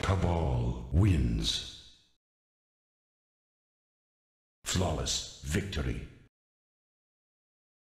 Cabal wins. Flawless victory.